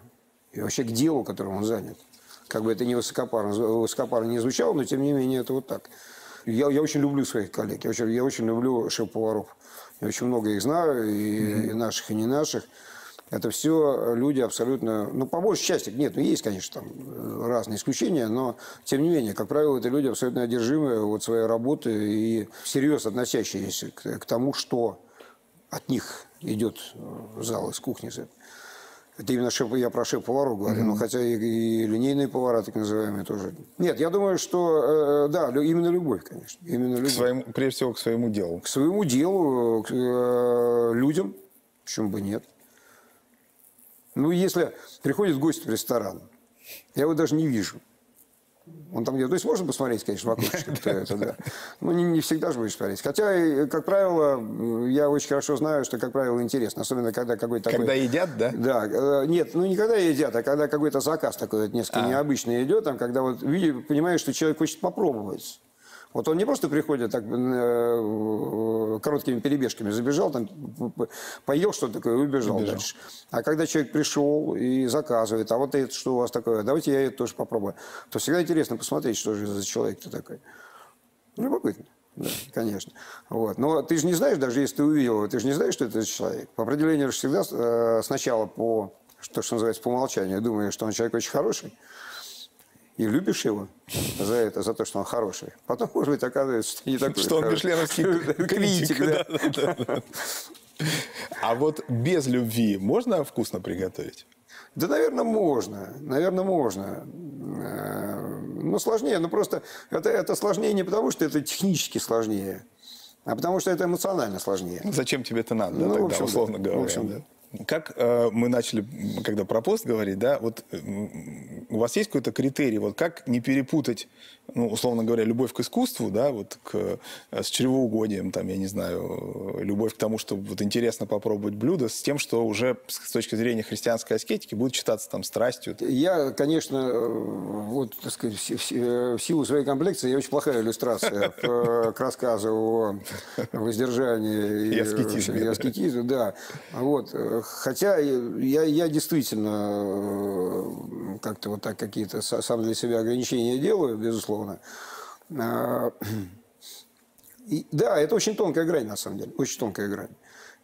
И вообще к делу, которым он занят. Как бы это не высокопарно, высокопарно не звучало, но тем не менее это вот так. Я, я очень люблю своих коллег, я очень, я очень люблю шеф-поваров. Я очень много их знаю, и, и наших, и не наших. Это все люди абсолютно, ну, по большей части, нет, ну, есть, конечно, там э, разные исключения, но, тем не менее, как правило, это люди абсолютно одержимые вот своей работой и всерьез относящиеся к, к тому, что от них идет в зал из кухни. Это именно шеф, я про шеф-поваров говорю, ну, хотя и, и линейные повара, так называемые, тоже. Нет, я думаю, что, э, да, лю- именно любовь, конечно. Именно К любовь. своему, прежде всего, к своему делу. К своему делу, к э, людям, почему бы нет. Ну, если приходит гость в ресторан, я его даже не вижу. Он там где-то... То есть можно посмотреть, конечно, вокруг, кто это, да. Ну, не, не всегда же будешь смотреть. Хотя, и, как правило, я очень хорошо знаю, что, как правило, интересно. Особенно, когда какой-то такой... Когда едят, да? Да, э, нет, ну не когда едят, а когда какой-то заказ такой вот несколько необычный идет, там, когда вот види- понимаешь, что человек хочет попробовать. Вот он не просто приходит так э, короткими перебежками, забежал, там, поел что-то такое убежал, Убежал. дальше. А когда человек пришел и заказывает, а вот это что у вас такое, давайте я это тоже попробую, то всегда интересно посмотреть, что же за человек-то такой. Любопытно. Да, конечно. Вот. Но ты же не знаешь, даже если ты увидел его, ты же не знаешь, что это за человек. По определению же всегда э, сначала по, что, что называется, по умолчанию, думаешь, что он человек очень хороший, и любишь его за это, за то, что он хороший. Потом, может быть, оказывается, что не такой Что он мишленовский критик, да. да, да, да. А вот без любви можно вкусно приготовить? Да, наверное, можно. Наверное, можно. Э, Но сложнее. Ну, просто это, это сложнее не потому, что это технически сложнее, а потому что это эмоционально сложнее. Зачем тебе это надо, да, Ну, в тогда, общем, условно да. говоря? В общем, да? Как э, мы начали, когда про пост говорить, да, вот м, у вас есть какой-то критерий, вот как не перепутать ну, условно говоря, любовь к искусству, да, вот к, э, с чревоугодием, там, я не знаю, любовь к тому, что вот интересно попробовать блюдо, с тем, что уже с точки зрения христианской аскетики будет считаться там страстью. Я, конечно, э, вот, так сказать, в силу своей комплекции, я очень плохая иллюстрация к рассказу о воздержании и аскетизме. И аскетизме, да. Вот. Хотя я, я действительно как-то вот так какие-то сам для себя ограничения делаю, безусловно. А, и, да, это очень тонкая грань, на самом деле, очень тонкая грань.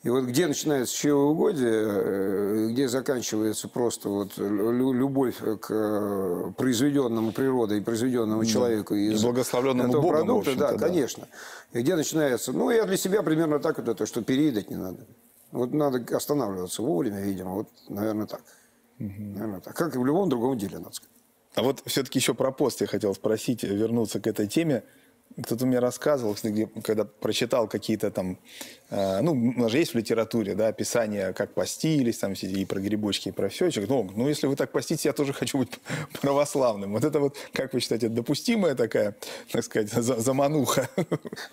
И вот где начинается чревоугодие, э, где заканчивается просто вот любовь к произведенному природой и произведенному да. человеку из благословленному этого Богом, продукта, да, да, конечно. И где начинается, ну, я для себя примерно так вот это, что переедать не надо. Вот надо останавливаться вовремя, видимо, вот, наверное, так. Угу. Наверное, так. Как и в любом другом деле, надо сказать. А вот все-таки еще про пост я хотел спросить, вернуться к этой теме. Кто-то мне рассказывал, когда прочитал какие-то там, э, ну, у нас же есть в литературе, да, описание, как постились, там, и про грибочки, и про все. Ну, ну, если вы так поститесь, я тоже хочу быть православным. Вот это вот, как вы считаете, допустимая такая, так сказать, замануха?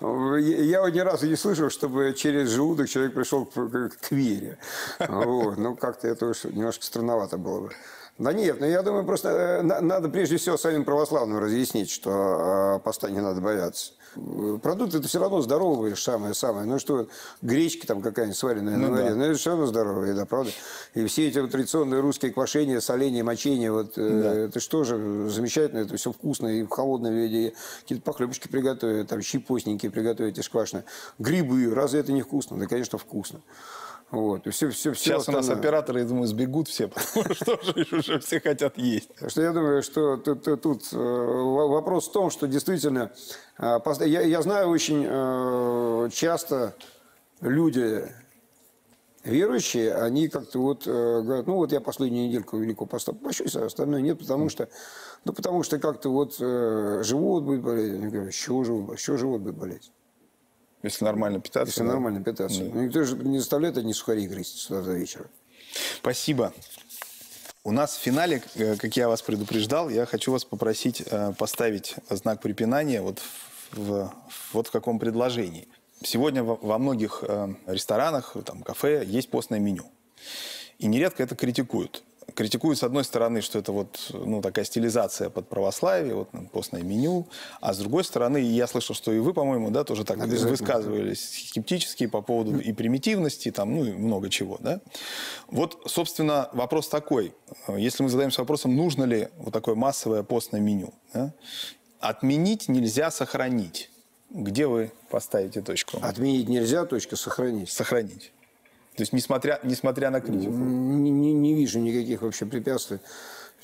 Я ни разу не слышал, чтобы через желудок человек пришел к, вере. Ну, как-то это уж немножко странновато было бы. Да нет, но ну, я думаю, просто э, надо прежде всего самим православным разъяснить, что э, поста не надо бояться. Продукты это все равно здоровые, самое-самое. Ну что, гречки там какая-нибудь сваренная ну, на воде, да. ну это все равно здоровые, да, правда? И все эти вот традиционные русские квашения, соление, мочение, вот э, да. это что же замечательно, это все вкусно и в холодном виде. Какие-то похлебочки приготовить, там щи постненькие приготовить, и шквашные. Грибы, разве это не вкусно? Да, конечно, вкусно. Вот. И все, все, все Сейчас остальное. у нас операторы, я думаю, сбегут все, потому что уже все хотят есть. Что я думаю, что тут, тут э, вопрос в том, что действительно, э, я, я знаю очень э, часто люди верующие, они как-то вот говорят, ну вот я последнюю недельку Великого Поста пощусь, а остальное нет, потому что, ну потому что как-то вот живот будет болеть. Я говорю, что живот, что живот будет болеть? Если нормально питаться. Если да? нормально питаться. Да. Ну, никто же не заставляет одни сухари грызть с утра до вечера. Спасибо. У нас в финале, э, как я вас предупреждал, я хочу вас попросить э, поставить знак препинания вот в, вот в каком предложении. Сегодня во многих э, ресторанах, там, кафе есть постное меню. И нередко это критикуют критикуют, с одной стороны, что это вот, ну, такая стилизация под православие, вот постное меню, а с другой стороны, я слышал, что и вы, по-моему, да, тоже так высказывались скептически по поводу и примитивности, там, ну, и много чего, да. Вот, собственно, вопрос такой. Если мы задаемся вопросом, нужно ли вот такое массовое постное меню, да? отменить нельзя сохранить. Где вы поставите точку? Отменить нельзя, точка сохранить. Сохранить. То есть, несмотря, несмотря на критику? Не, не, не вижу никаких вообще препятствий.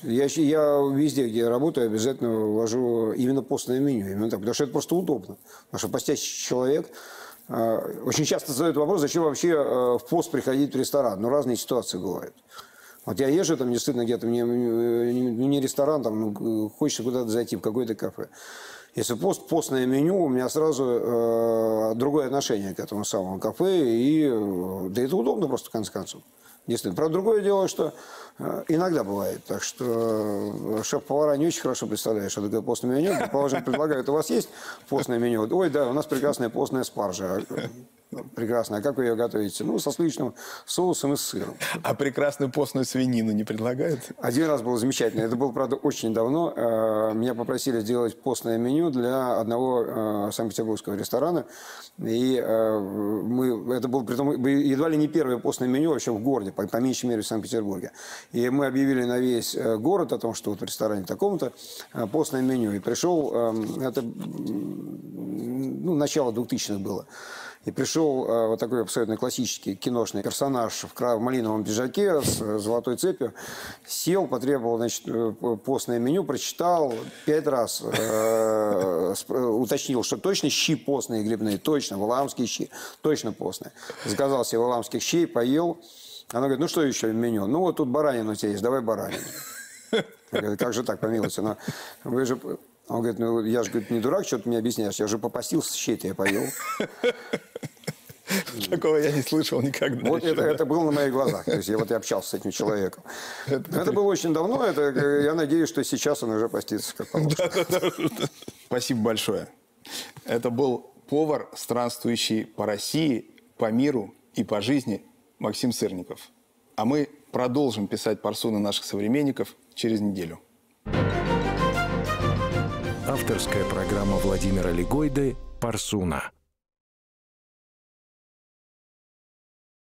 Я, я везде, где я работаю, обязательно ввожу именно постное меню. Именно так, потому что это просто удобно. Потому что постящий человек э, очень часто задает вопрос, зачем вообще э, в пост приходить в ресторан. Но разные ситуации бывают. Вот я езжу там действительно где-то, мне, не, не ресторан, там, ну, хочется куда-то зайти, в какое-то кафе. Если пост, постное меню, у меня сразу э, другое отношение к этому самому кафе. И, э, да это удобно просто, в конце концов. Действительно. Правда, другое дело, что э, иногда бывает. Так что э, шеф-повара не очень хорошо представляют, что такое постное меню. Положим, предлагают, у вас есть постное меню? Ой, да, у нас прекрасная постная спаржа. Прекрасно. А как вы ее готовите? Ну, со сливочным соусом и с сыром. А прекрасную постную свинину не предлагают? Один раз было замечательно. Это было, правда, очень давно. Э, меня попросили сделать постное меню для одного э, санкт-петербургского ресторана. И э, мы, это было притом, едва ли не первое постное меню вообще в городе, по, по меньшей мере в Санкт-Петербурге. И мы объявили на весь город о том, что вот в ресторане таком-то постное меню. И пришел, это ну, начало 2000-х было. И пришел э, вот такой абсолютно классический киношный персонаж в малиновом пиджаке с э, золотой цепью. Сел, потребовал значит, э, постное меню, прочитал пять раз, уточнил, что точно щи постные грибные, точно, валаамские щи, точно постные. Заказал себе валаамских щей, поел. Она говорит, ну что еще в меню? Ну вот тут баранина у тебя есть, давай баранину. Я говорю, как же так, по милости? Но вы же он говорит, ну я же говорит, не дурак, что ты мне объясняешь, я же попастился, щей-то я поел. Такого я не слышал никогда. Вот это, это было на моих глазах. То есть я вот я общался с этим человеком. Это, это было очень давно. Это, я надеюсь, что сейчас он уже постится как положено. Спасибо большое. Это был повар, странствующий по России, по миру и по жизни Максим Сырников. А мы продолжим писать парсуны наших современников через неделю. Авторская программа Владимира Легойды «Парсуна».